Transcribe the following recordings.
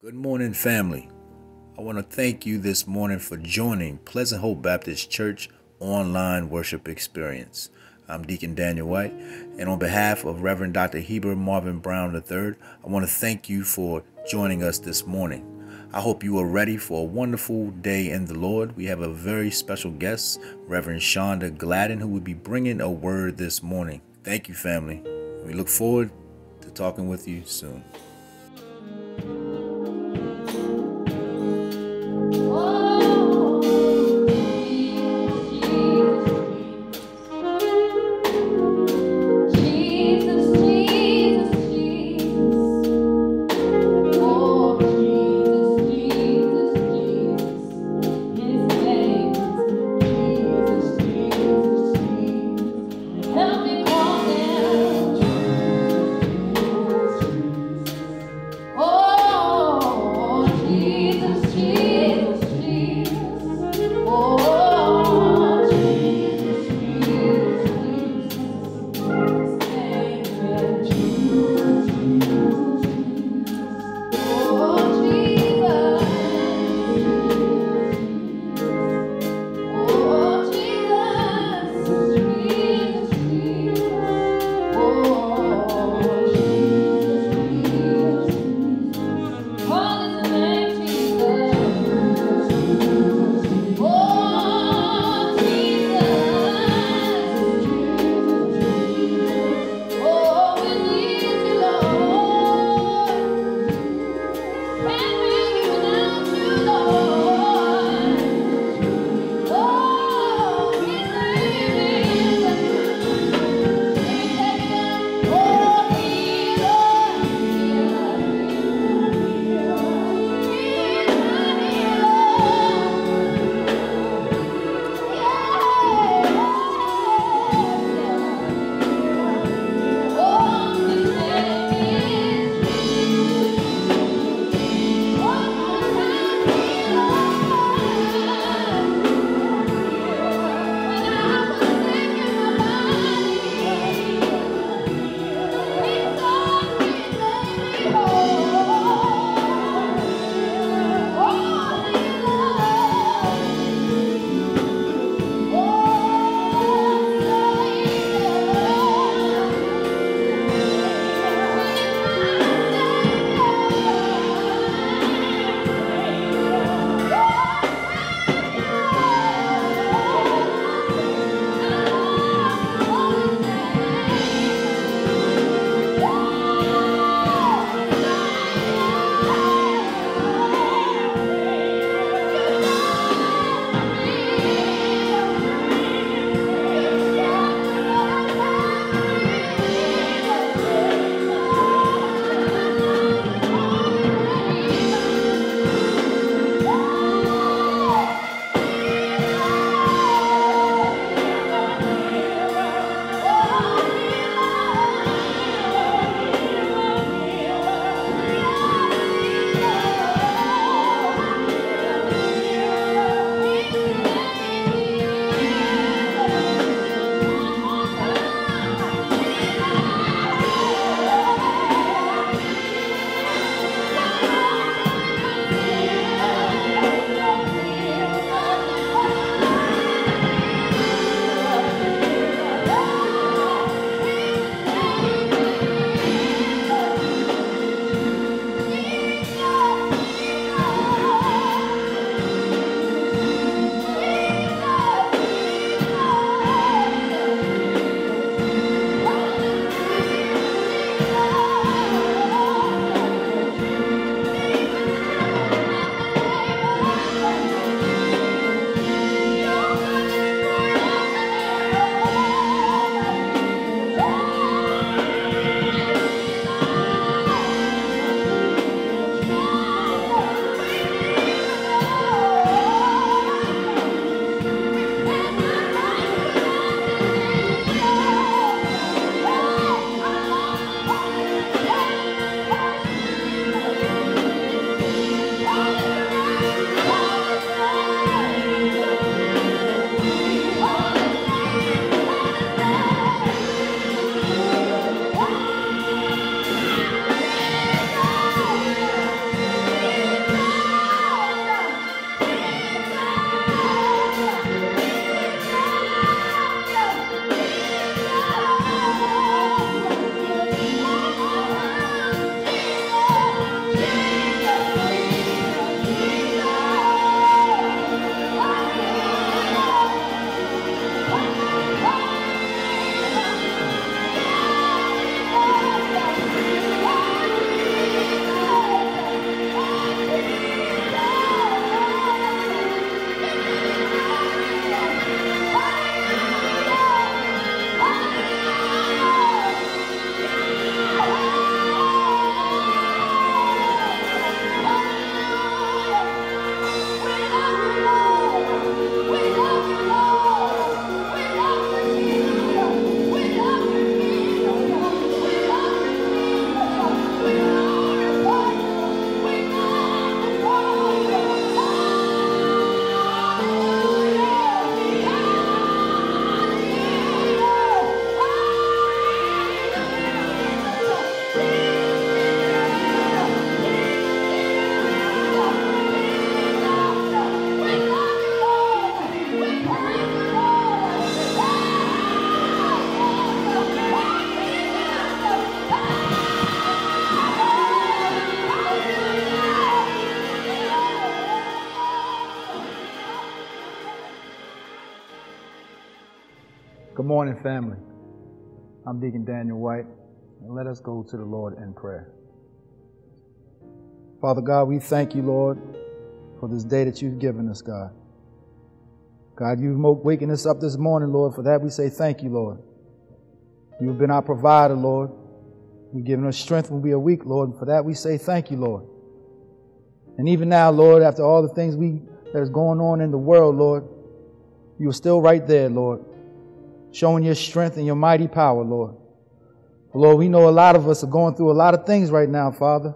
Good morning, family. I want to thank you this morning for joining Pleasant Hope Baptist Church online worship experience. I'm Deacon Daniel White, and on behalf of Reverend Dr. Heber Marvin Brown III, I want to thank you for joining us this morning. I hope you are ready for a wonderful day in the Lord. We have a very special guest, Reverend Shonda Gladden, who will be bringing a word this morning. Thank you, family. We look forward to talking with you soon. Family. I'm Deacon Daniel White, and let us go to the Lord in prayer. Father God, we thank you, Lord, for this day that you've given us, God. God, you've waking us up this morning, Lord. For that we say thank you, Lord. You've been our provider, Lord. You've given us strength when we are weak, Lord. For that we say thank you, Lord. And even now, Lord, after all the things we that is going on in the world, Lord, you are still right there, Lord showing your strength and your mighty power, Lord. Lord, we know a lot of us are going through a lot of things right now, Father.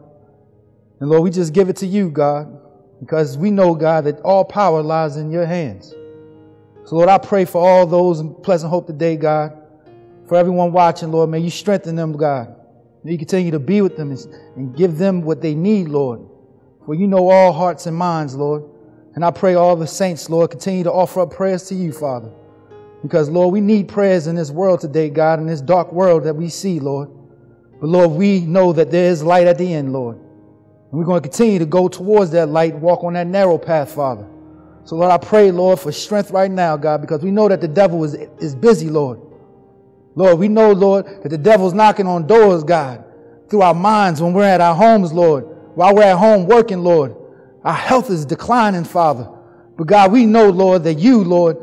And Lord, we just give it to you, God, because we know, God, that all power lies in your hands. So, Lord, I pray for all those in Pleasant Hope today, God. For everyone watching, Lord, may you strengthen them, God. May you continue to be with them and give them what they need, Lord. For you know all hearts and minds, Lord. And I pray all the saints, Lord, continue to offer up prayers to you, Father. Because, Lord, we need prayers in this world today, God, in this dark world that we see, Lord. But, Lord, we know that there is light at the end, Lord. And we're going to continue to go towards that light, walk on that narrow path, Father. So, Lord, I pray, Lord, for strength right now, God, because we know that the devil is, is busy, Lord. Lord, we know, Lord, that the devil's knocking on doors, God, through our minds when we're at our homes, Lord, while we're at home working, Lord. Our health is declining, Father. But God, we know, Lord, that you, Lord,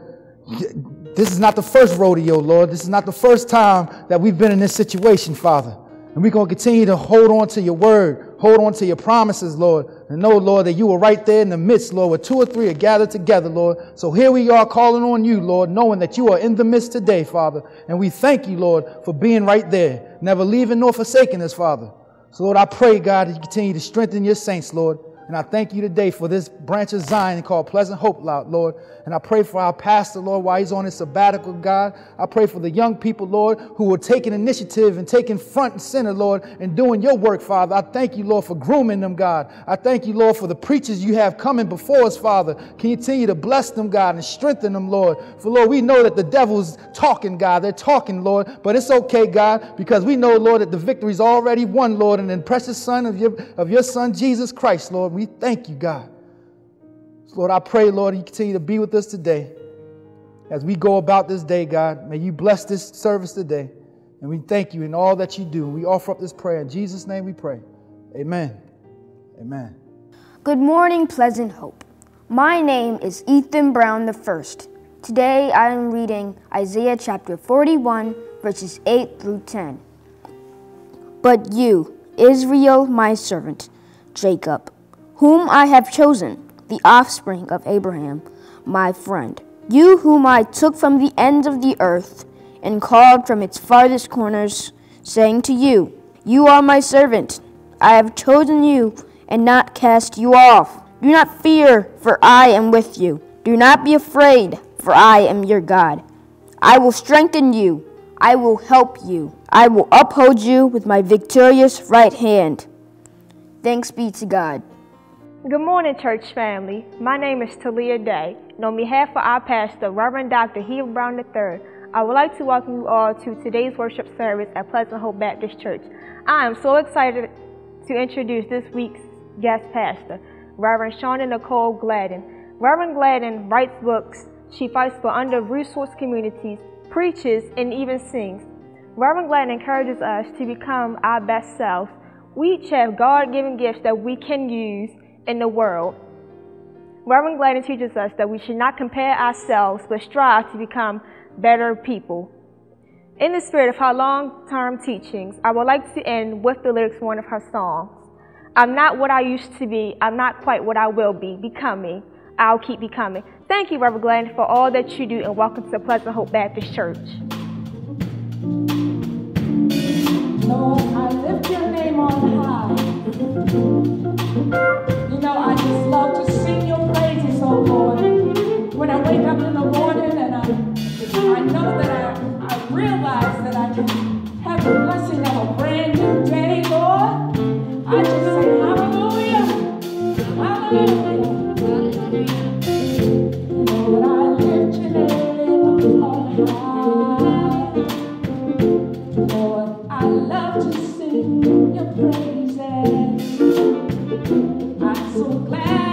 this is not the first rodeo, Lord. This is not the first time that we've been in this situation, Father. And we're going to continue to hold on to your word, hold on to your promises, Lord, and know, Lord, that you are right there in the midst, Lord, where two or three are gathered together, Lord. So here we are calling on you, Lord, knowing that you are in the midst today, Father. And we thank you, Lord, for being right there, never leaving nor forsaking us, Father. So, Lord, I pray, God, that you continue to strengthen your saints, Lord. And I thank you today for this branch of Zion called Pleasant Hope, Lord. And I pray for our pastor, Lord, while he's on his sabbatical, God. I pray for the young people, Lord, who are taking initiative and taking front and center, Lord, and doing your work, Father. I thank you, Lord, for grooming them, God. I thank you, Lord, for the preachers you have coming before us, Father. Continue to bless them, God, and strengthen them, Lord? For, Lord, we know that the devil's talking, God. They're talking, Lord, but it's okay, God, because we know, Lord, that the victory's already won, Lord, and the precious Son of your, of your Son, Jesus Christ, Lord. We thank you, God. Lord, I pray, Lord, you continue to be with us today. As we go about this day, God, may you bless this service today. And we thank you in all that you do. We offer up this prayer. In Jesus' name we pray. Amen. Amen. Good morning, Pleasant Hope. My name is Ethan Brown the First. Today I am reading Isaiah chapter 41, verses 8 through 10. But you, Israel, my servant, Jacob, whom I have chosen, the offspring of Abraham, my friend. You whom I took from the ends of the earth and called from its farthest corners, saying to you, You are my servant. I have chosen you and not cast you off. Do not fear, for I am with you. Do not be afraid, for I am your God. I will strengthen you. I will help you. I will uphold you with my victorious right hand. Thanks be to God. Good morning, church family. My name is Talia Day, and on behalf of our pastor, Reverend Dr. Heber Brown III, I would like to welcome you all to today's worship service at Pleasant Hope Baptist Church. I am so excited to introduce this week's guest pastor, Reverend Shonda Nicole Gladden. Reverend Gladden writes books, she fights for under-resourced communities, preaches, and even sings. Reverend Gladden encourages us to become our best selves. We each have God-given gifts that we can use in the world. Reverend Gladden teaches us that we should not compare ourselves, but strive to become better people. In the spirit of her long-term teachings, I would like to end with the lyrics one of her songs. I'm not what I used to be. I'm not quite what I will be, becoming. I'll keep becoming. Thank you, Reverend Gladden, for all that you do, and welcome to Pleasant Hope Baptist Church. Lord, I lift your name on high. You know, I just love to sing your praises, oh Lord. When I wake up in the morning and I, I know that I, I realize that I can have the blessing of a brand new day, Lord. I just say hallelujah. Hallelujah. Lord, I lift your name on high. Lord, I love to sing your praises. So glad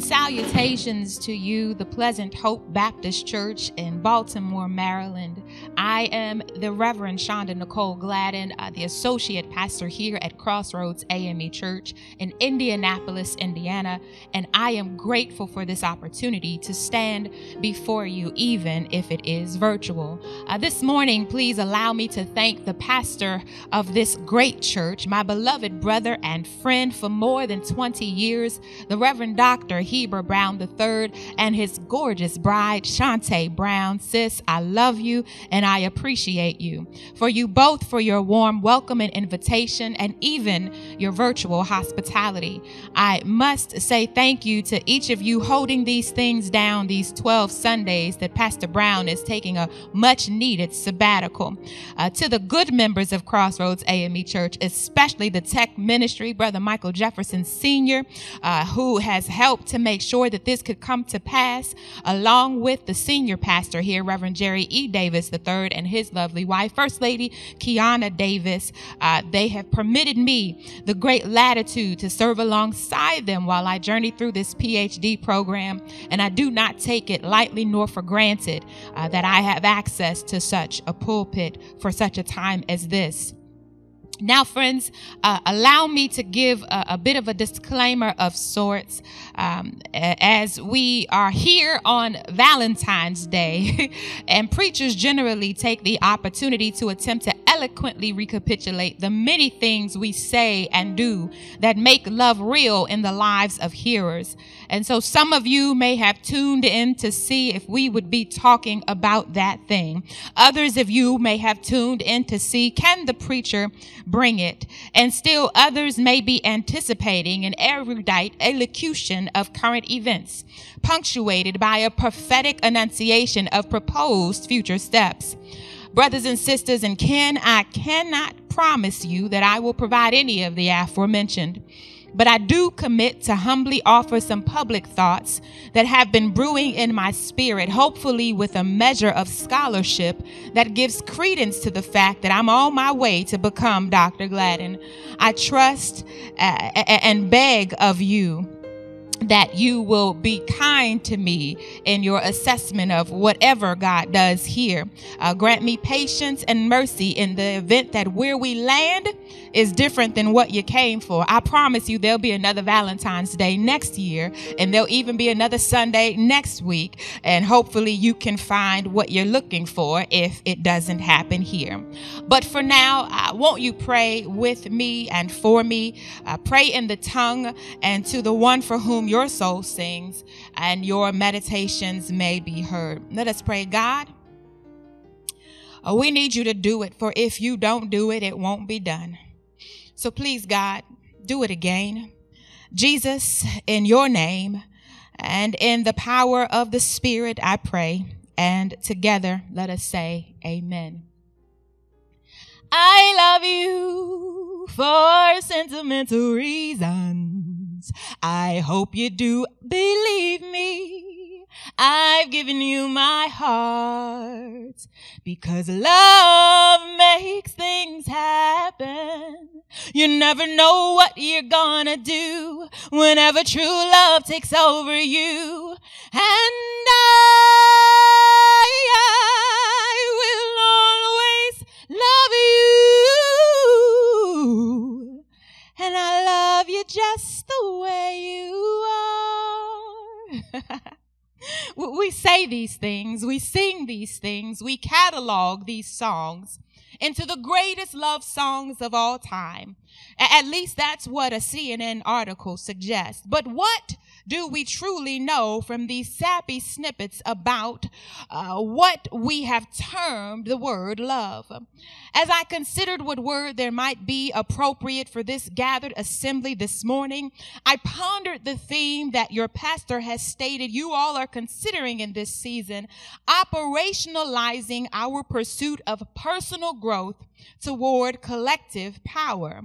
salutations to you, the Pleasant Hope Baptist Church in Baltimore, Maryland. I am the Reverend Shonda Nicole Gladden, uh, the Associate Pastor here at Crossroads AME Church in Indianapolis, Indiana, and I am grateful for this opportunity to stand before you, even if it is virtual. Uh, this morning, please allow me to thank the pastor of this great church, my beloved brother and friend for more than 20 years, the Reverend Dr. Heber Brown III, and his gorgeous bride, Shantae Brown. Sis, I love you and I appreciate you. For you both for your warm welcome and invitation and even your virtual hospitality. I must say thank you to each of you holding these things down these 12 Sundays that Pastor Brown is taking a much needed sabbatical. Uh, to the good members of Crossroads AME Church, especially the tech ministry, Brother Michael Jefferson Sr., uh, who has helped to make sure that this could come to pass, along with the senior pastor here, Reverend Jerry E. Davis III, and his lovely wife, First Lady Kiana Davis. Uh, they have permitted me the great latitude to serve alongside them while I journey through this PhD program, and I do not take it lightly nor for granted uh, that I have access to such a pulpit for such a time as this. Now, friends, uh, allow me to give a, a, bit of a disclaimer of sorts. Um, as we are here on Valentine's Day, and preachers generally take the opportunity to attempt to eloquently recapitulate the many things we say and do that make love real in the lives of hearers. And so some of you may have tuned in to see if we would be talking about that thing. Others of you may have tuned in to see can the preacher bring it? And still others may be anticipating an erudite elocution of current events, punctuated by a prophetic enunciation of proposed future steps. Brothers and sisters and kin, I cannot promise you that I will provide any of the aforementioned but I do commit to humbly offer some public thoughts that have been brewing in my spirit, hopefully with a measure of scholarship that gives credence to the fact that I'm on my way to become Dr. Gladden. I trust uh, and beg of you that you will be kind to me in your assessment of whatever God does here. Uh, grant me patience and mercy in the event that where we land is different than what you came for. I promise you there'll be another Valentine's Day next year, and there'll even be another Sunday next week, and hopefully you can find what you're looking for if it doesn't happen here. But for now, won't you pray with me and for me? Uh, pray in the tongue and to the one for whom your soul sings and your meditations may be heard. Let us pray, God. Uh, we need you to do it, for if you don't do it, it won't be done. So please, God, do it again. Jesus, in your name and in the power of the Spirit, I pray. And together, let us say, Amen. I love you for sentimental reasons. I hope you do believe me. I've given you my heart because love makes things happen. You never know what you're gonna do whenever true love takes over you. And I, I will always love you. And I love you just the way you are. we say these things, we sing these things, we catalog these songs into the greatest love songs of all time. At least that's what a CNN article suggests. But what do we truly know from these sappy snippets about uh, what we have termed the word love? As I considered what word there might be appropriate for this gathered assembly this morning, I pondered the theme that your pastor has stated you all are considering in this season, operationalizing our pursuit of personal growth toward collective power.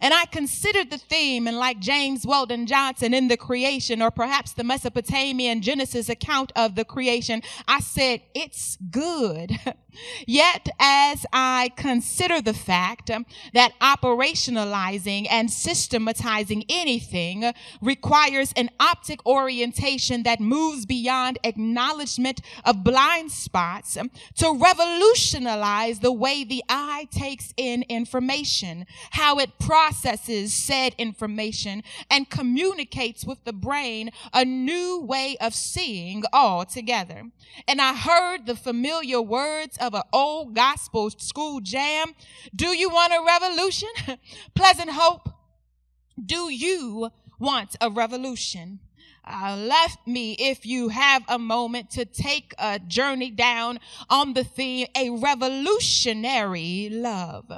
And I considered the theme, and like James Weldon Johnson in the creation, or perhaps the Mesopotamian Genesis account of the creation, I said, it's good. Yet, as I consider the fact that operationalizing and systematizing anything requires an optic orientation that moves beyond acknowledgement of blind spots to revolutionize the way the eye takes in information, how it processes said information, and communicates with the brain a new way of seeing altogether. And I heard the familiar words of an old gospel school jam. Do you want a revolution? Pleasant Hope. Do you want a revolution? Uh, left me if you have a moment to take a journey down on the theme a revolutionary love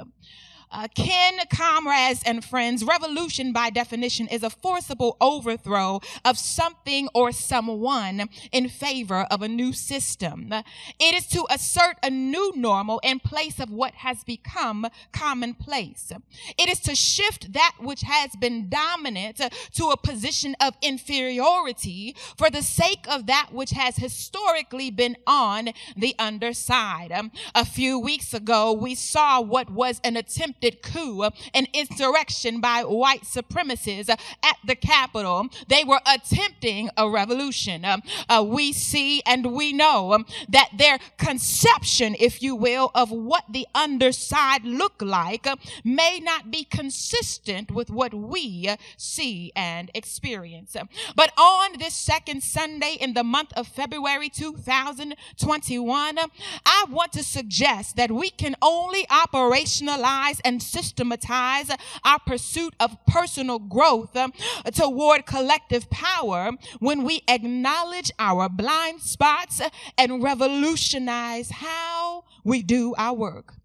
uh, kin, comrades, and friends, revolution by definition is a forcible overthrow of something or someone in favor of a new system. It is to assert a new normal in place of what has become commonplace. It is to shift that which has been dominant to a position of inferiority for the sake of that which has historically been on the underside. a few weeks ago, we saw what was an attempt attempted coup, an insurrection by white supremacists at the Capitol. They were attempting a revolution. Uh, we see and we know um, that their conception, if you will, of what the underside look like uh, may not be consistent with what we see and experience. But on this second Sunday in the month of February 2021, I want to suggest that we can only operationalize and and systematize our pursuit of personal growth um, toward collective power when we acknowledge our blind spots and revolutionize how we do our work.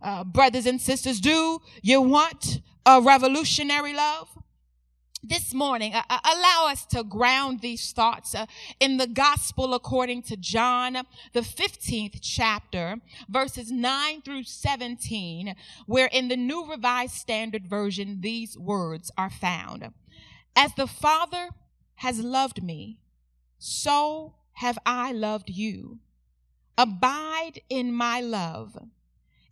Uh, brothers and sisters, do you want a revolutionary love? This morning, uh, uh, allow us to ground these thoughts uh, in the gospel according to John, the 15th chapter, verses 9 through 17, where in the New Revised Standard Version, these words are found. As the Father has loved me, so have I loved you. Abide in my love.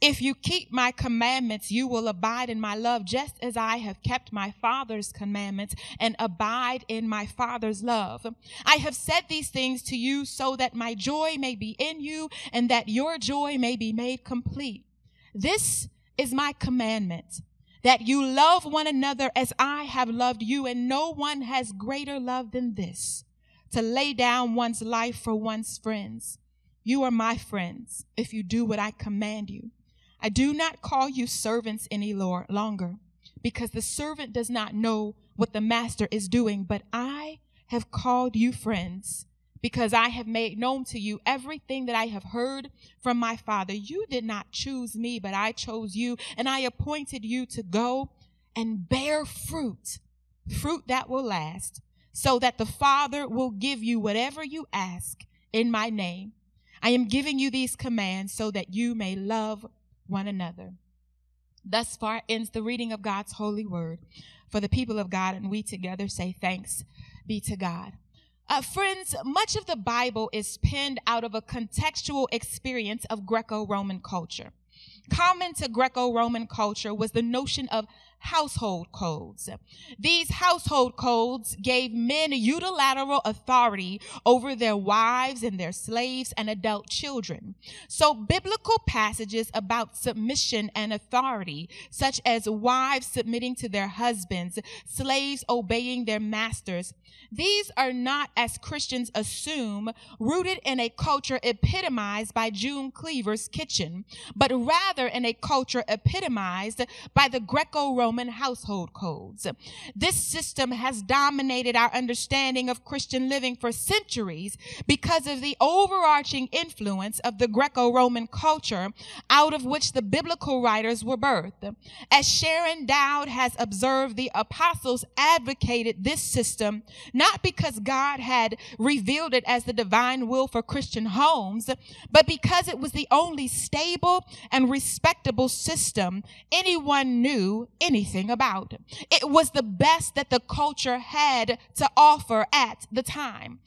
If you keep my commandments, you will abide in my love, just as I have kept my Father's commandments and abide in my Father's love. I have said these things to you so that my joy may be in you and that your joy may be made complete. This is my commandment that you love one another as I have loved you, and no one has greater love than this to lay down one's life for one's friends. You are my friends if you do what I command you. I do not call you servants any longer, because the servant does not know what the master is doing, but I have called you friends, because I have made known to you everything that I have heard from my Father. You did not choose me, but I chose you, and I appointed you to go and bear fruit, fruit that will last, so that the Father will give you whatever you ask in my name. I am giving you these commands so that you may love one another. Thus far ends the reading of God's holy word for the people of God, and we together say thanks be to God. Uh, friends, much of the Bible is penned out of a contextual experience of Greco Roman culture. Common to Greco Roman culture was the notion of household codes. These household codes gave men unilateral authority over their wives and their slaves and adult children. So biblical passages about submission and authority, such as wives submitting to their husbands, slaves obeying their masters, these are not, as Christians assume, rooted in a culture epitomized by June Cleaver's kitchen, but rather in a culture epitomized by the Greco-Roman household codes. This system has dominated our understanding of Christian living for centuries because of the overarching influence of the Greco-Roman culture out of which the biblical writers were birthed. As Sharyn Dowd has observed, the apostles advocated this system not because God had revealed it as the divine will for Christian homes, but because it was the only stable and respectable system anyone knew anything about. It was the best that the culture had to offer at the time.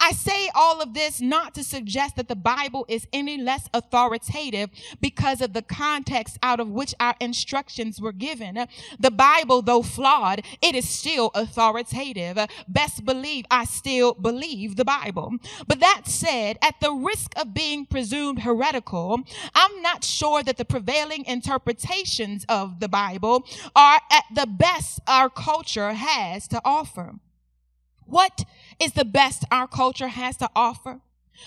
I say all of this not to suggest that the Bible is any less authoritative because of the context out of which our instructions were given. The Bible, though flawed, it is still authoritative. Best believe I still believe the Bible. But that said, at the risk of being presumed heretical, I'm not sure that the prevailing interpretations of the Bible are at the best our culture has to offer. What is the best our culture has to offer?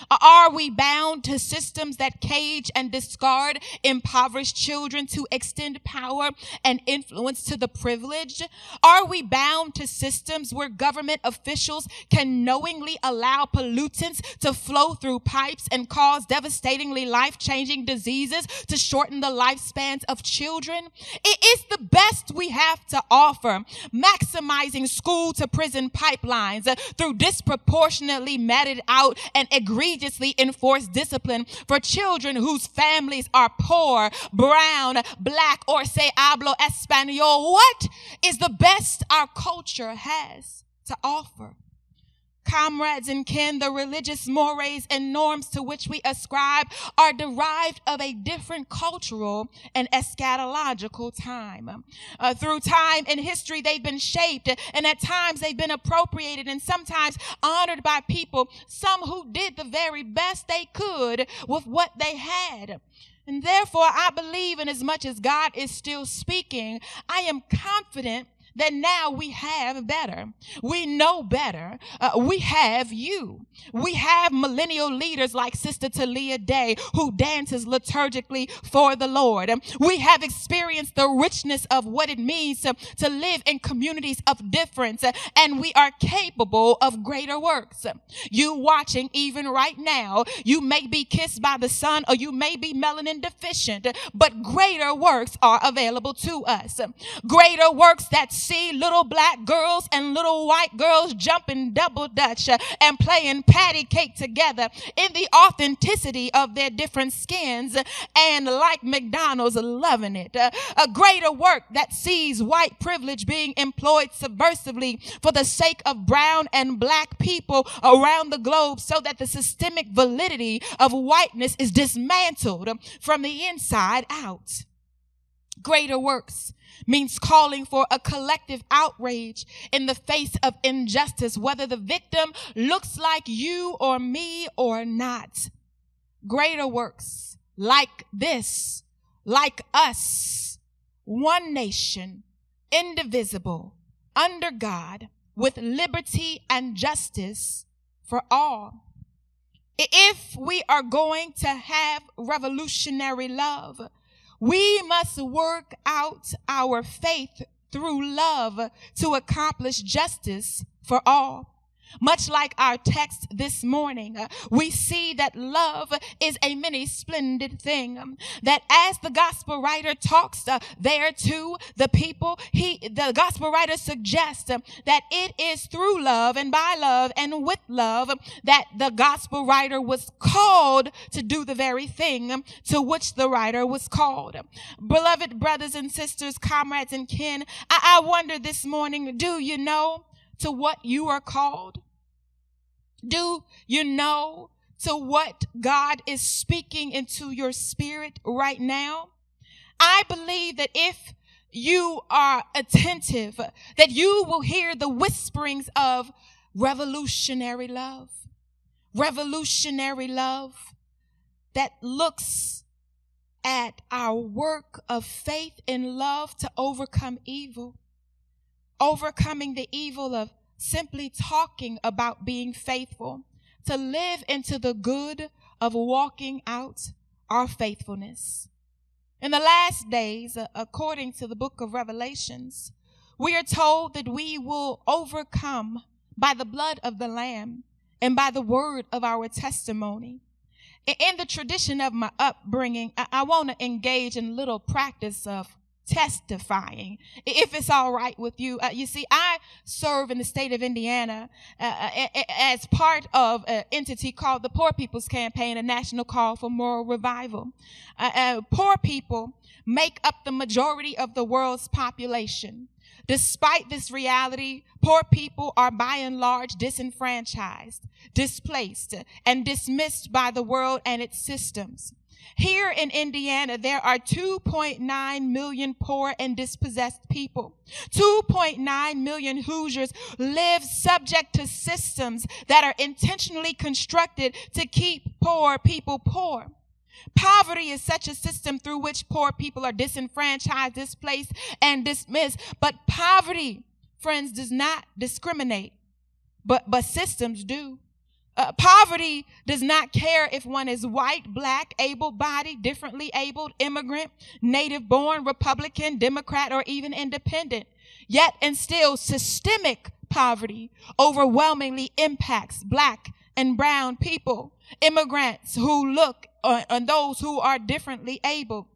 Are we bound to systems that cage and discard impoverished children to extend power and influence to the privileged? Are we bound to systems where government officials can knowingly allow pollutants to flow through pipes and cause devastatingly life-changing diseases to shorten the lifespans of children? It is the best we have to offer, maximizing school to prison pipelines through disproportionately meted out and aggressive egregiously enforce discipline for children whose families are poor, brown, black, or say hablo espanol. What is the best our culture has to offer? Comrades and kin, the religious mores and norms to which we ascribe are derived of a different cultural and eschatological time. Uh, through time and history, they've been shaped and at times they've been appropriated and sometimes honored by people, some who did the very best they could with what they had. And therefore, I believe in as much as God is still speaking, I am confident that now we have better. We know better. Uh, we have you. We have millennial leaders like Sister Talia Day who dances liturgically for the Lord. Um, we have experienced the richness of what it means to, to live in communities of difference uh, and we are capable of greater works. Um, you watching even right now, you may be kissed by the sun or you may be melanin deficient, but greater works are available to us. Um, greater works that see little black girls and little white girls jumping double dutch uh, and playing patty cake together in the authenticity of their different skins and like McDonald's loving it. Uh, a greater work that sees white privilege being employed subversively for the sake of brown and black people around the globe so that the systemic validity of whiteness is dismantled from the inside out. Greater works means calling for a collective outrage in the face of injustice, whether the victim looks like you or me or not. Greater works like this, like us, one nation, indivisible, under God, with liberty and justice for all. If we are going to have revolutionary love, we must work out our faith through love to accomplish justice for all. Much like our text this morning, uh, we see that love is a many splendid thing. Um, that as the gospel writer talks uh, there to the people, he, the gospel writer suggests uh, that it is through love and by love and with love that the gospel writer was called to do the very thing to which the writer was called. Beloved brothers and sisters, comrades and kin, I, I wonder this morning, do you know to what you are called? Do you know to what God is speaking into your spirit right now? I believe that if you are attentive, that you will hear the whisperings of revolutionary love. Revolutionary love that looks at our work of faith and love to overcome evil. Overcoming the evil of simply talking about being faithful, to live into the good of walking out our faithfulness. In the last days, uh, according to the book of Revelations, we are told that we will overcome by the blood of the Lamb and by the word of our testimony. In the tradition of my upbringing, I, want to engage in little practice of testifying if it's all right with you. Uh, you see i serve in the state of indiana uh, uh as part of an entity called the poor people's campaign a national call for moral revival. Uh, uh, poor people make up the majority of the world's population. Despite this reality, poor people are by and large disenfranchised, displaced, and dismissed by the world and its systems. Here in Indiana, there are 2.9 million poor and dispossessed people. 2.9 million Hoosiers live subject to systems that are intentionally constructed to keep poor people poor. Poverty is such a system through which poor people are disenfranchised, displaced, and dismissed. But poverty, friends, does not discriminate, but, but systems do. Uh, poverty does not care if one is white, black, able bodied, differently abled, immigrant, native born, Republican, Democrat, or even independent. Yet and still, systemic poverty overwhelmingly impacts black and brown people, immigrants who look on, on those who are differently able.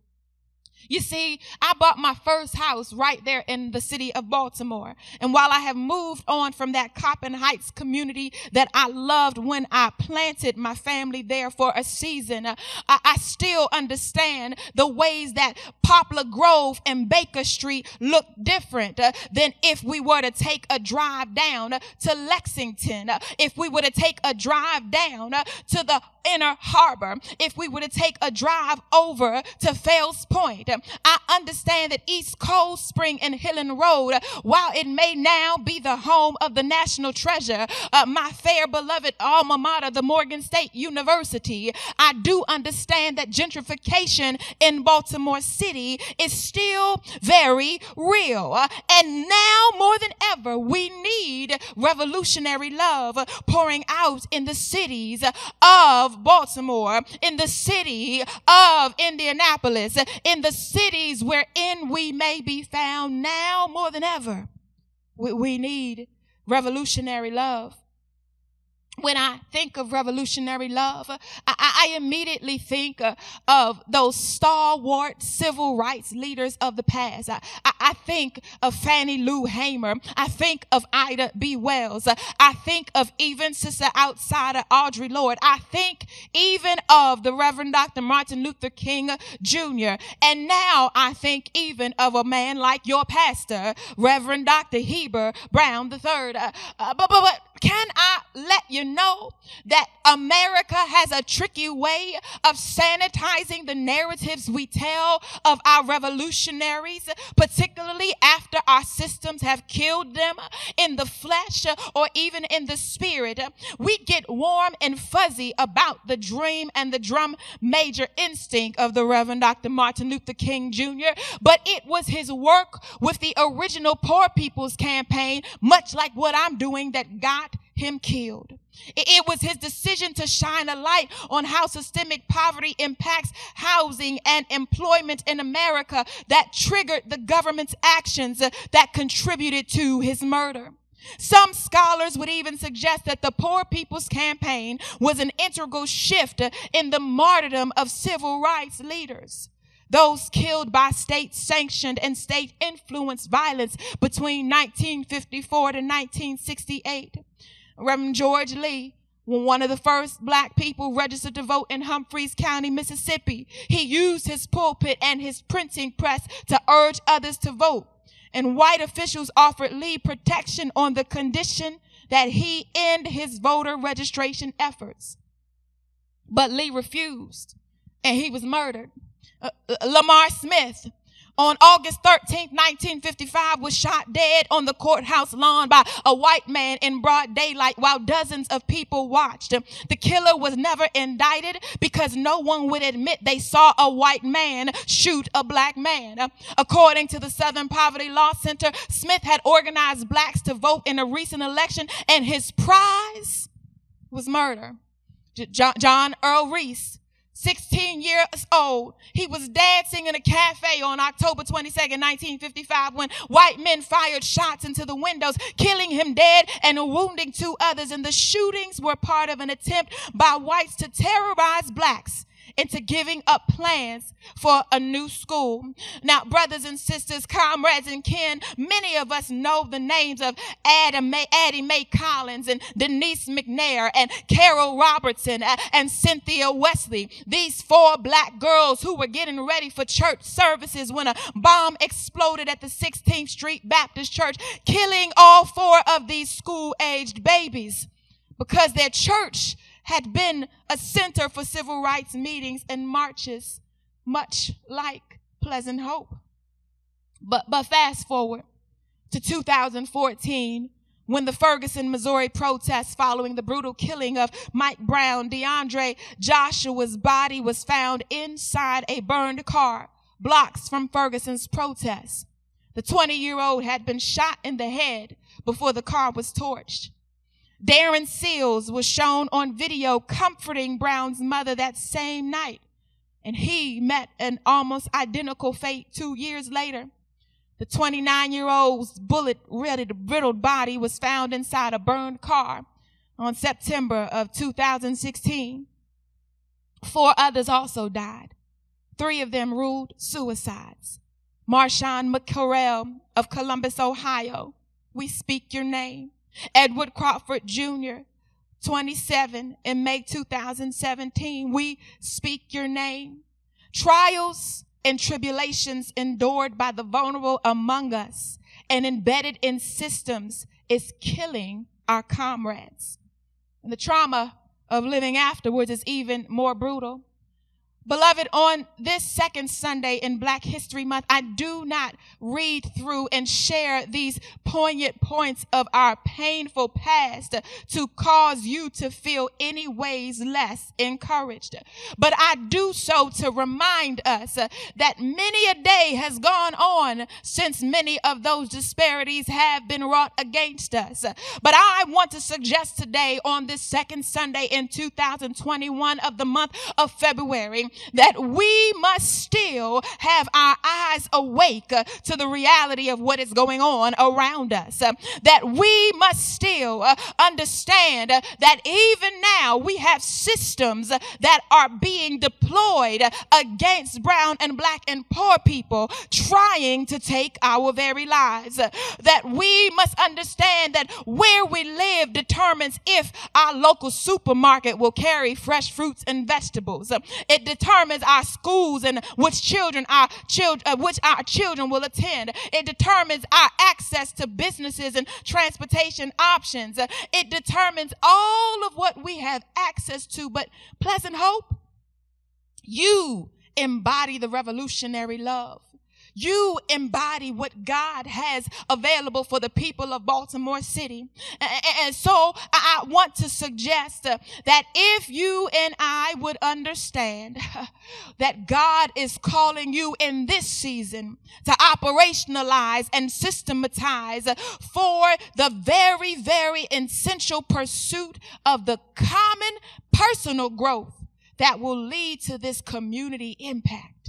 You see, I bought my first house right there in the city of Baltimore. And while I have moved on from that Coppin Heights community that I loved when I planted my family there for a season, uh, I, I, still understand the ways that Poplar Grove and Baker Street look different uh, than if we were to take a drive down uh, to Lexington, uh, if we were to take a drive down to the inner harbor, if we were to take a drive over to Fells Point. I understand that East Cold Spring and Hillen Road, while it may now be the home of the national treasure, uh, my fair beloved alma mater, the Morgan State University, I do understand that gentrification in Baltimore City is still very real. Uh, and now more than ever, we need revolutionary love pouring out in the cities of Baltimore, in the city of Indianapolis, in the cities wherein we may be found now more than ever. We, we need revolutionary love when I think of revolutionary love, I, I immediately think uh, of those stalwart civil rights leaders of the past. I, I, think of Fannie Lou Hamer. I think of Ida B. Wells. I think of even Sister Outsider Audre Lorde. I think even of the Reverend Dr. Martin Luther King Jr. And now I think even of a man like your pastor, Reverend Dr. Heber Brown III. Uh, uh, but, but, but can I let you know that America has a tricky way of sanitizing the narratives we tell of our revolutionaries, particularly after our systems have killed them in the flesh or even in the spirit? We get warm and fuzzy about the dream and the drum major instinct of the Reverend Dr. Martin Luther King Jr., but it was his work with the original Poor People's Campaign, much like what I'm doing, that got him killed. It was his decision to shine a light on how systemic poverty impacts housing and employment in America that triggered the government's actions uh, that contributed to his murder. Some scholars would even suggest that the Poor People's Campaign was an integral shift uh, in the martyrdom of civil rights leaders. Those killed by state sanctioned and state influenced violence between 1954 to 1968. Reverend George Lee, one of the first black people registered to vote in Humphreys County, Mississippi. He used his pulpit and his printing press to urge others to vote. And white officials offered Lee protection on the condition that he end his voter registration efforts. But Lee refused and he was murdered. Uh, uh Lamar Smith, on August 13, 1955 was shot dead on the courthouse lawn by a white man in broad daylight while dozens of people watched. The killer was never indicted because no one would admit they saw a white man shoot a black man. According to the Southern Poverty Law Center, Smith had organized blacks to vote in a recent election and his prize was murder. John Earl Reese 16 years old. He was dancing in a cafe on October 22nd, 1955 when white men fired shots into the windows, killing him dead and wounding two others. And the shootings were part of an attempt by whites to terrorize blacks into giving up plans for a new school. Now, brothers and sisters, comrades and kin, many of us know the names of Addie Mae, Addie Mae Collins and Denise McNair and Carol Robertson and Cynthia Wesley. These four black girls who were getting ready for church services when a bomb exploded at the 16th Street Baptist Church, killing all four of these school-aged babies because their church had been a center for civil rights meetings and marches, much like Pleasant Hope. But, but fast forward to 2014, when the Ferguson, Missouri protests following the brutal killing of Mike Brown, DeAndre Joshua's body was found inside a burned car blocks from Ferguson's protest. The 20 year old had been shot in the head before the car was torched. Darren Seals was shown on video comforting Brown's mother that same night, and he met an almost identical fate two years later. The 29 year old's bullet riddled body was found inside a burned car on September of 2016. Four others also died. Three of them ruled suicides. Marshawn McCarrel of Columbus, Ohio. We speak your name. Edward Crawford Jr., 27 in May 2017. We speak your name. Trials and tribulations endured by the vulnerable among us and embedded in systems is killing our comrades. And the trauma of living afterwards is even more brutal. Beloved, on this second Sunday in Black History Month, I do not read through and share these poignant points of our painful past to cause you to feel any ways less encouraged. But I do so to remind us that many a day has gone on since many of those disparities have been wrought against us. But I want to suggest today on this second Sunday in 2021 of the month of February that we must still have our eyes awake uh, to the reality of what is going on around us. Uh, that we must still uh, understand that even now we have systems that are being deployed against brown and black and poor people trying to take our very lives. That we must understand that where we live determines if our local supermarket will carry fresh fruits and vegetables. It determines our schools and which children our children uh, which our children will attend. It determines our access to businesses and transportation options. It determines all of what we have access to. But Pleasant Hope, you embody the revolutionary love you embody what God has available for the people of Baltimore City. And so I want to suggest uh, that if you and I would understand that God is calling you in this season to operationalize and systematize for the very, very essential pursuit of the common personal growth that will lead to this community impact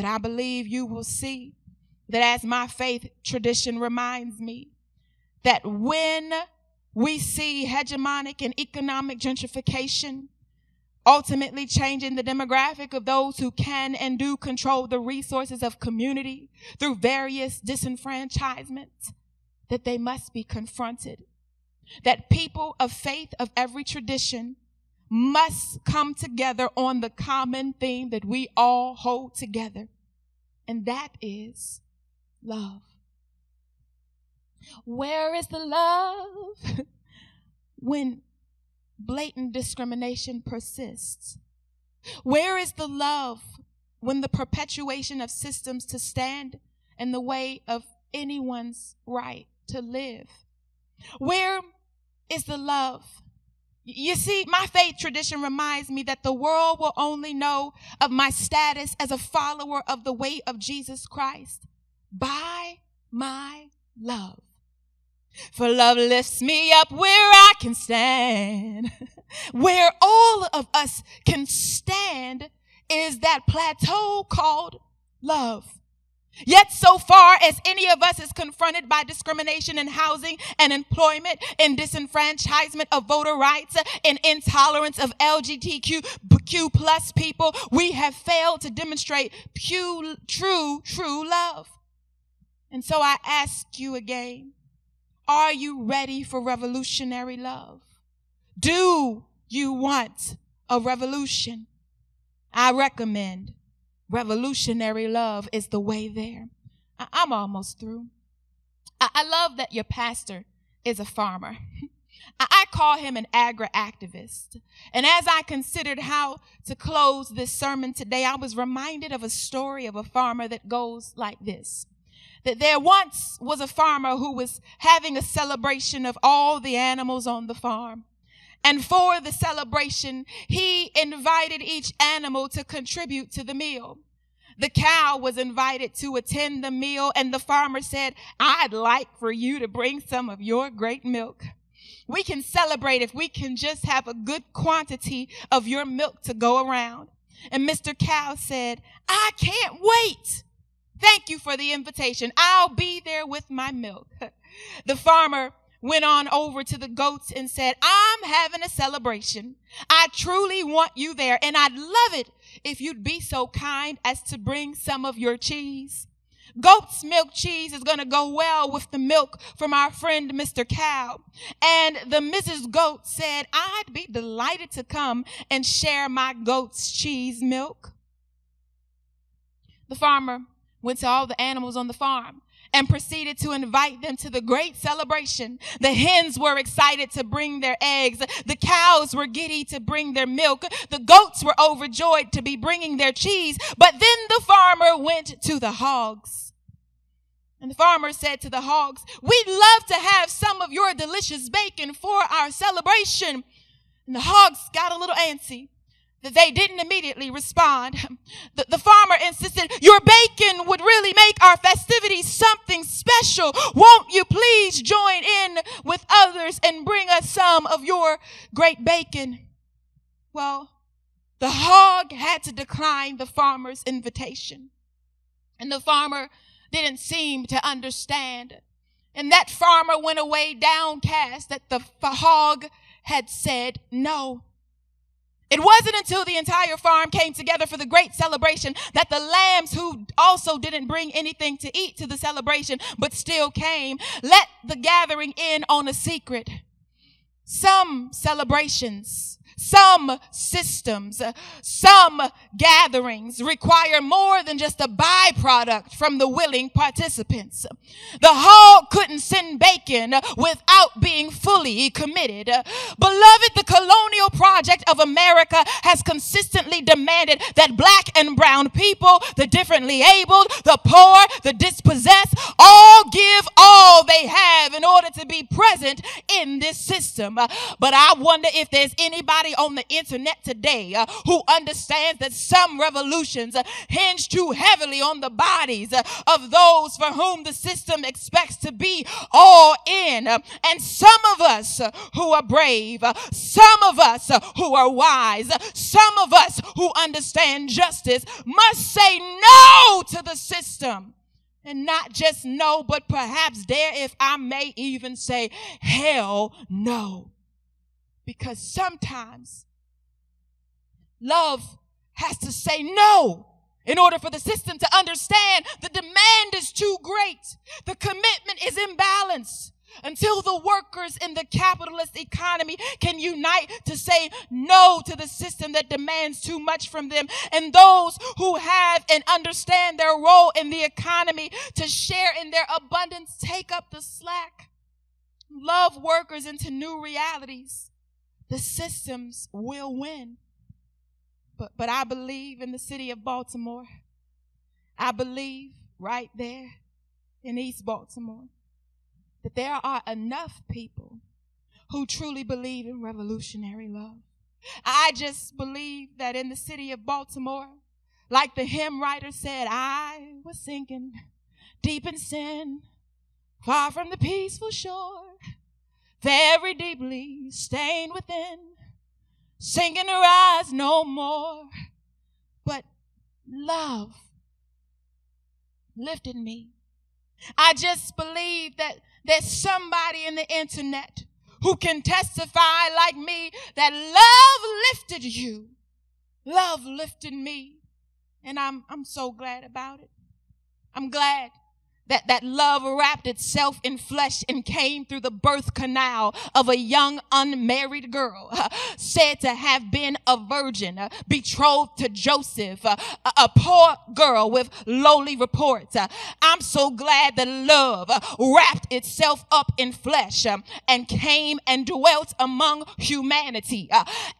that I believe you will see that as my faith tradition reminds me, that when we see hegemonic and economic gentrification, ultimately changing the demographic of those who can and do control the resources of community through various disenfranchisements, that they must be confronted. That people of faith of every tradition must come together on the common theme that we all hold together, and that is love. Where is the love when blatant discrimination persists? Where is the love when the perpetuation of systems to stand in the way of anyone's right to live? Where is the love? You see, my faith tradition reminds me that the world will only know of my status as a follower of the way of Jesus Christ by my love. For love lifts me up where I can stand. where all of us can stand is that plateau called love. Yet, so far as any of us is confronted by discrimination in housing and employment, and disenfranchisement of voter rights, and intolerance of LGBTQ plus people, we have failed to demonstrate true, true, true love. And so I ask you again, are you ready for revolutionary love? Do you want a revolution? I recommend revolutionary love is the way there. I- am almost through. I-, I love that your pastor is a farmer. I call him an agri activist. And as I considered how to close this sermon today, I was reminded of a story of a farmer that goes like this that there once was a farmer who was having a celebration of all the animals on the farm. And for the celebration, he invited each animal to contribute to the meal. The cow was invited to attend the meal and the farmer said, I'd like for you to bring some of your great milk. We can celebrate if we can just have a good quantity of your milk to go around. And Mr. Cow said, I can't wait. Thank you for the invitation. I'll be there with my milk. the farmer went on over to the goats and said, I'm having a celebration. I truly want you there and I'd love it if you'd be so kind as to bring some of your cheese. Goat's milk cheese is going to go well with the milk from our friend Mr. Cow. And the Mrs. Goat said, I'd be delighted to come and share my goat's cheese milk. The farmer went to all the animals on the farm and proceeded to invite them to the great celebration. The hens were excited to bring their eggs. The cows were giddy to bring their milk. The goats were overjoyed to be bringing their cheese. But then the farmer went to the hogs. And the farmer said to the hogs, we'd love to have some of your delicious bacon for our celebration. And the hogs got a little antsy they didn't immediately respond. The, the, farmer insisted, your bacon would really make our festivities something special. Won't you please join in with others and bring us some of your great bacon? Well, the hog had to decline the farmer's invitation. And the farmer didn't seem to understand. And that farmer went away downcast that the hog had said no. It wasn't until the entire farm came together for the great celebration that the lambs who also didn't bring anything to eat to the celebration, but still came, let the gathering in on a secret. Some celebrations some systems, some gatherings require more than just a byproduct from the willing participants. The hog couldn't send bacon without being fully committed. Beloved, the colonial project of America has consistently demanded that black and brown people, the differently abled, the poor, the dispossessed, all give all they have in order to be present in this system. But I wonder if there's anybody on the internet today uh, who understands that some revolutions uh, hinge too heavily on the bodies uh, of those for whom the system expects to be all in. and some of us uh, who are brave, uh, some of us uh, who are wise, some of us who understand justice must say no to the system And not just no, but perhaps dare, if I may even say, hell no. Because sometimes love has to say no in order for the system to understand the demand is too great. The commitment is imbalanced until the workers in the capitalist economy can unite to say no to the system that demands too much from them and those who have and understand their role in the economy to share in their abundance take up the slack love workers into new realities the systems will win. But but I believe in the city of Baltimore. I believe right there in East Baltimore that there are enough people who truly believe in revolutionary love. I just believe that in the city of Baltimore, like the hymn writer said, I was sinking deep in sin, far from the peaceful shore, very deeply stained within, sinking to rise no more. But love lifted me. I just believe that there's somebody in the internet who can testify like me that love lifted you. Love lifted me. And I'm, I'm so glad about it. I'm glad that, that love wrapped itself in flesh and came through the birth canal of a young unmarried girl, said to have been a virgin, betrothed to Joseph, a, poor girl with lowly reports. I'm so glad that love wrapped itself up in flesh and came and dwelt among humanity.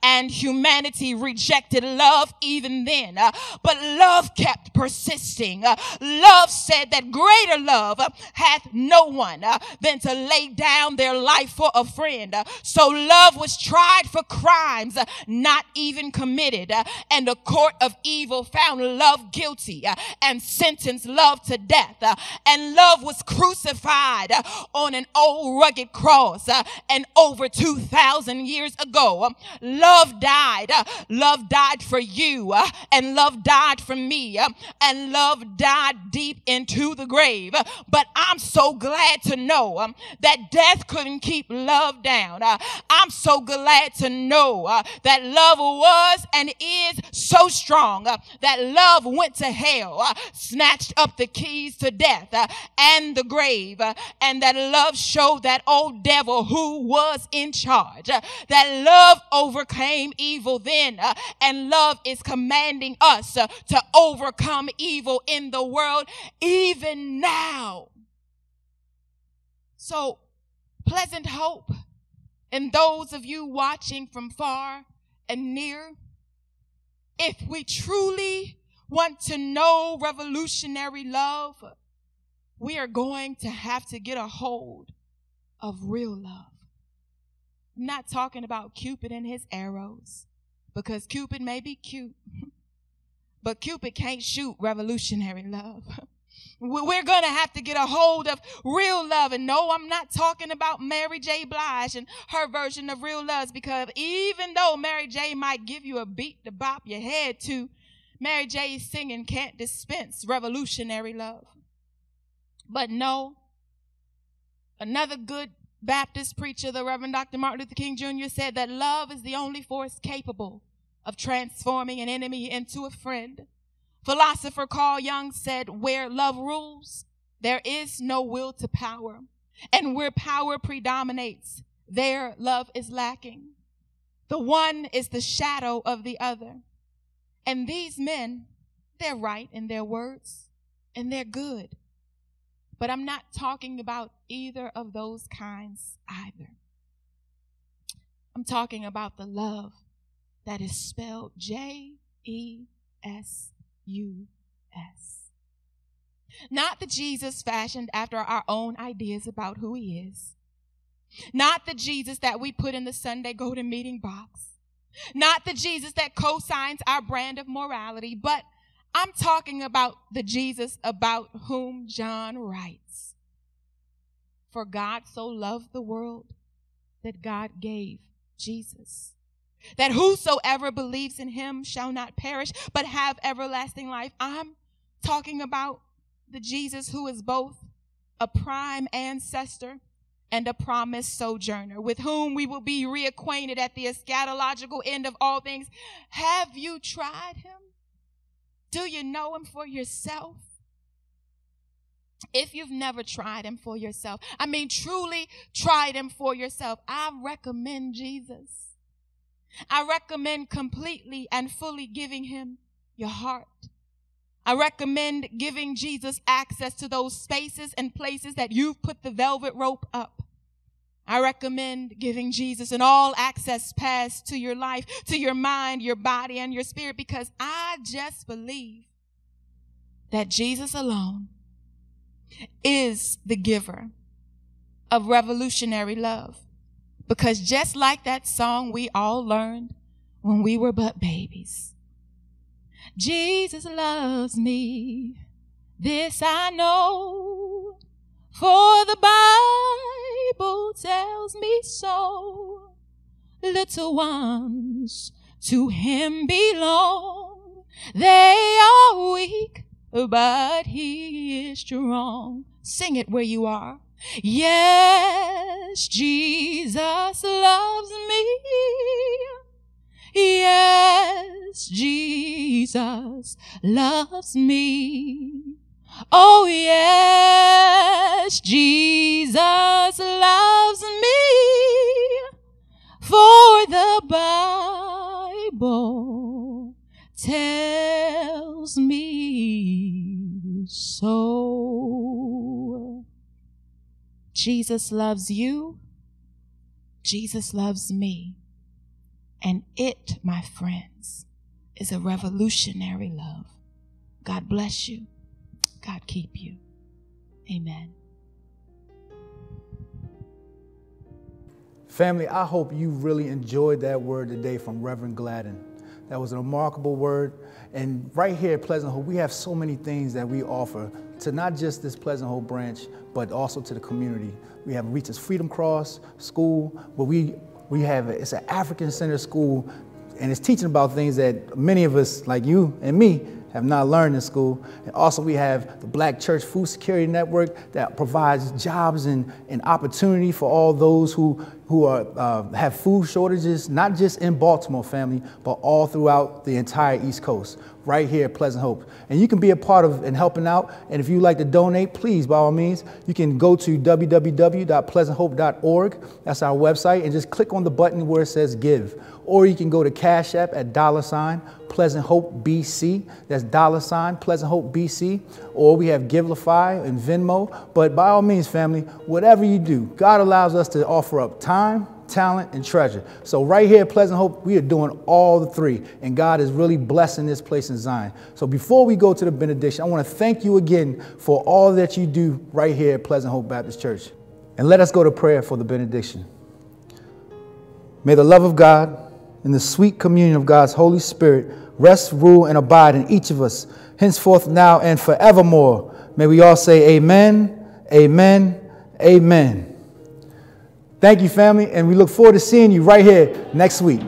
And humanity rejected love even then. but love kept persisting. love said that greater love uh, hath no one uh, than to lay down their life for a friend. Uh, so love was tried for crimes uh, not even committed, uh, and a court of evil found love guilty uh, and sentenced love to death. And love was crucified on an old rugged cross, and over 2,000 years ago, love died. Love died for you, and love died for me, and love died deep into the grave grave. But I'm so glad to know um, that death couldn't keep love down. Uh, I'm so glad to know uh, that love was and is so strong uh, that love went to hell, uh, snatched up the keys to death uh, and the grave, uh, and that love showed that old devil who was in charge. that love overcame evil then, and love is commanding us to overcome evil in the world even now now. So, pleasant hope. And those of you watching from far and near, if we truly want to know revolutionary love, we are going to have to get a hold of real love. I'm not talking about Cupid and his arrows, because Cupid may be cute, but Cupid can't shoot revolutionary love. We're going to have to get a hold of real love. And no, I'm not talking about Mary J. Blige and her version of real love because even though Mary J. might give you a beat to bop your head to, Mary J.'s singing can't dispense revolutionary love. But no, another good Baptist preacher, the Reverend Dr. Martin Luther King Jr., said that love is the only force capable of transforming an enemy into a friend. Philosopher Carl Jung said, Where love rules, there is no will to power. And where power predominates, there love is lacking. The one is the shadow of the other. And these men, they're right in their words and they're good. But I'm not talking about either of those kinds either. I'm talking about the love that is spelled J E S U-S. Not the Jesus fashioned after our own ideas about who he is. Not the Jesus that we put in the Sunday go to meeting box. Not the Jesus that co-signs our brand of morality, but I'm talking about the Jesus about whom John writes. For God so loved the world that God gave Jesus that whosoever believes in him shall not perish, but have everlasting life. I'm talking about the Jesus who is both a prime ancestor and a promised sojourner, with whom we will be reacquainted at the eschatological end of all things. Have you tried him? Do you know him for yourself? If you've never tried him for yourself, I mean, truly tried him for yourself, I recommend Jesus. I recommend completely and fully giving him your heart. I recommend giving Jesus access to those spaces and places that you've put the velvet rope up. I recommend giving Jesus an all access pass to your life, to your mind, your body, and your spirit because I just believe that Jesus alone is the giver of revolutionary love. Because just like that song we all learned when we were but babies, Jesus loves me. This I know, for the Bible tells me so. Little ones to him belong. They are weak, but he is strong. Sing it where you are. Yes, Jesus loves me. Yes, Jesus loves me. Oh, yes, Jesus loves me. For the Bible tells me so. Jesus loves you. Jesus loves me. And it, my friends, is a revolutionary love. God bless you. God keep you. Amen. Family, I hope you really enjoyed that word today from Reverend Gladden. That was a remarkable word. And right here at Pleasant Hope, we have so many things that we offer to not just this Pleasant Hope branch, but also to the community. We have Reaches Freedom Cross School, where we we have it's an African Center school, and it's teaching about things that many of us, like you and me, have not learned in school. And also we have the Black Church Food Security Network that provides jobs and, and opportunity for all those who, who are, uh, have food shortages, not just in Baltimore family, but all throughout the entire East Coast right here at Pleasant Hope. And you can be a part of and helping out. And if you'd like to donate, please, by all means, you can go to www.pleasanthope.org. That's our website. And just click on the button where it says give. Or you can go to Cash App at dollar sign Pleasant Hope BC. That's dollar sign Pleasant Hope BC. Or we have Givelify and Venmo. But by all means, family, whatever you do, God allows us to offer up time talent, and treasure. So right here at Pleasant Hope, we are doing all the three, and God is really blessing this place in Zion. So before we go to the benediction, I want to thank you again for all that you do right here at Pleasant Hope Baptist Church. And let us go to prayer for the benediction. May the love of God and the sweet communion of God's Holy Spirit rest, rule, and abide in each of us, henceforth, now, and forevermore. May we all say amen, amen, amen. Thank you, family, and we look forward to seeing you right here next week.